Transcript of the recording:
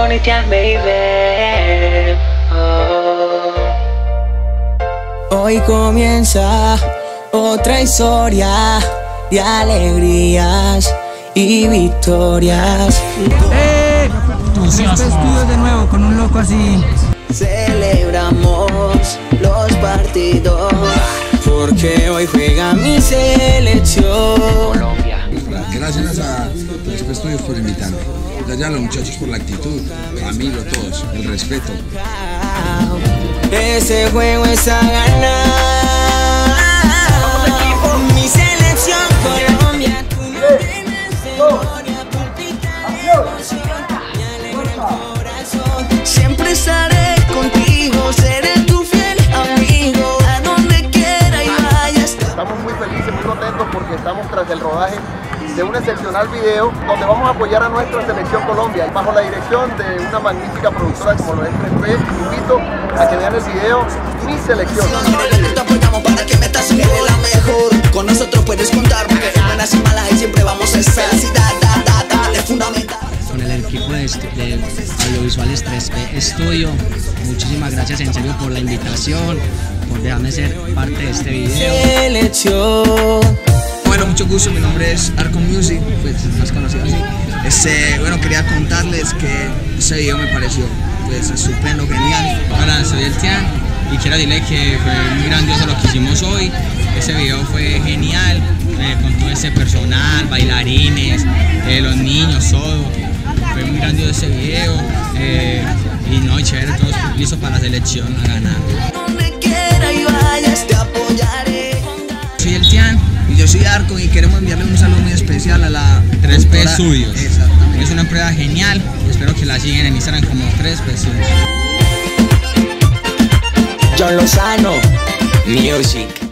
con Itian, baby. Oh. Hoy comienza otra historia de alegrías y victorias. ¡Eh! Vestidos de nuevo con un loco así. Celebramos los partidos porque hoy juega mi selección. Colombia. Gracias a estoy por invitarme. Gracias a los muchachos por la actitud, Camilo, todos, el respeto. Ese juego es a ganar. Mi selección Colombia, tú no tienes memoria, emoción, me alegra el corazón. Siempre estaré contigo, seré tu fiel amigo, a donde quiera y vayas. Estamos muy felices, muy contentos porque estamos tras el rodaje de un excepcional video donde vamos a apoyar a nuestra selección Colombia bajo la dirección de una magnífica productora como lo es 3P. Invito a que vean el video Mi Selección. Te apoyamos para que metas eres la mejor. Con nosotros puedes contar porque en buenas y malas y siempre vamos a estar. Felicidad, da, da, da, es fundamental. con el equipo de, de Audiovisuales 3P Studio. Muchísimas gracias en serio por la invitación, por dejarme ser parte de este video. Selección. Gusto, mi nombre es Arco Music, pues más conocido así. Este, bueno, quería contarles que este video me pareció pues estupendo, genial. Hola, soy el Tian y quiero decirle que fue muy grandioso lo que hicimos hoy. Ese video fue genial, eh, con todo ese personal, bailarines, eh, los niños, todo. Fue muy grandioso ese video eh, y no, chévere, todos listos para la selección a ganar. Soy Arco y queremos enviarle un saludo muy especial a la 3P productora- Studios. Exactamente. Es una prueba genial y espero que la sigan en Instagram como 3P Studios. John Lozano, Music.